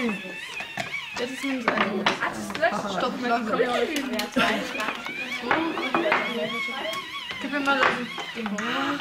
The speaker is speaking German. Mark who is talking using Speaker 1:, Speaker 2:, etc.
Speaker 1: Jetzt ist ein eigenes. Stopp, Gib mir mal den Hunger.